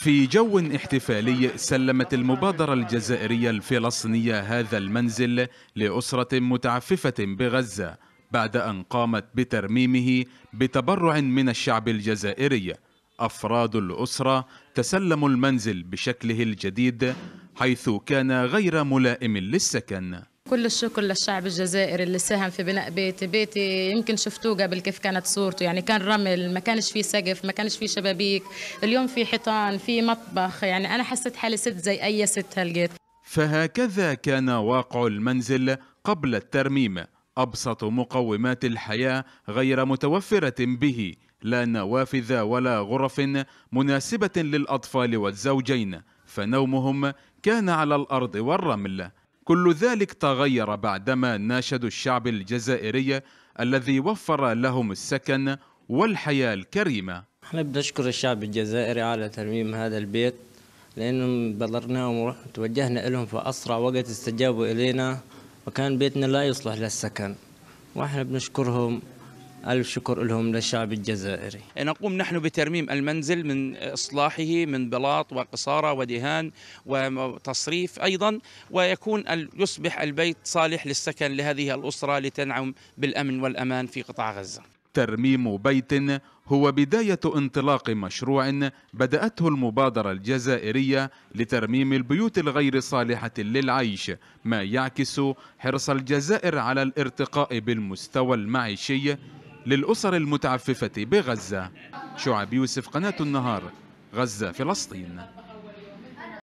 في جو احتفالي سلمت المبادرة الجزائرية الفلسطينية هذا المنزل لأسرة متعففة بغزة بعد أن قامت بترميمه بتبرع من الشعب الجزائري. أفراد الأسرة تسلموا المنزل بشكله الجديد حيث كان غير ملائم للسكن. كل الشكر للشعب الجزائري اللي ساهم في بناء بيتي. بيتي يمكن شفتوه قبل كيف كانت صورته. يعني كان رمل ما كانش فيه سقف ما كانش فيه شبابيك. اليوم في حيطان في مطبخ. يعني أنا حسيت حالي ست زي أي ست هلقيت. فهكذا كان واقع المنزل قبل الترميم. أبسط مقومات الحياة غير متوفرة به. لا نوافذ ولا غرف مناسبة للأطفال والزوجين. فنومهم كان على الأرض والرمل. كل ذلك تغير بعدما ناشدوا الشعب الجزائري الذي وفر لهم السكن والحياة الكريمة. إحنا بدنا نشكر الشعب الجزائري على ترميم هذا البيت لأنهم بلغناهم وتوجهنا لهم في أسرع وقت استجابوا إلينا وكان بيتنا لا يصلح للسكن. وإحنا بنشكرهم ألف شكر لهم للشعب الجزائري. نقوم نحن بترميم المنزل من إصلاحه من بلاط وقصارة ودهان وتصريف أيضا ويكون يصبح البيت صالح للسكن لهذه الأسرة لتنعم بالأمن والأمان في قطاع غزة. ترميم بيت هو بداية انطلاق مشروع بدأته المبادرة الجزائرية لترميم البيوت الغير صالحة للعيش ما يعكس حرص الجزائر على الارتقاء بالمستوى المعيشي للأسر المتعففة بغزة. شعب يوسف قناة النهار غزة فلسطين.